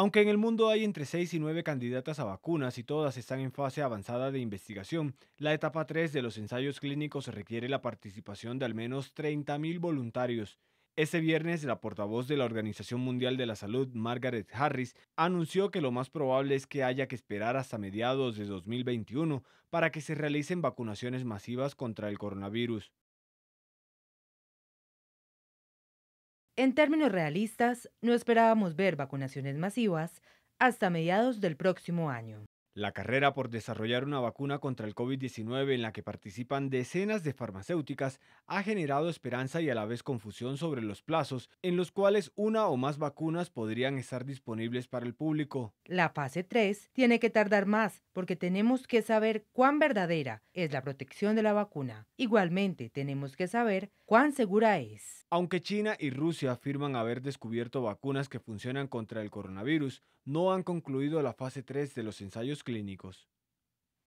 Aunque en el mundo hay entre 6 y 9 candidatas a vacunas y todas están en fase avanzada de investigación, la etapa 3 de los ensayos clínicos requiere la participación de al menos 30.000 voluntarios. Este viernes, la portavoz de la Organización Mundial de la Salud, Margaret Harris, anunció que lo más probable es que haya que esperar hasta mediados de 2021 para que se realicen vacunaciones masivas contra el coronavirus. En términos realistas, no esperábamos ver vacunaciones masivas hasta mediados del próximo año. La carrera por desarrollar una vacuna contra el COVID-19 en la que participan decenas de farmacéuticas ha generado esperanza y a la vez confusión sobre los plazos en los cuales una o más vacunas podrían estar disponibles para el público. La fase 3 tiene que tardar más porque tenemos que saber cuán verdadera es la protección de la vacuna. Igualmente tenemos que saber cuán segura es. Aunque China y Rusia afirman haber descubierto vacunas que funcionan contra el coronavirus, no han concluido la fase 3 de los ensayos clínicos.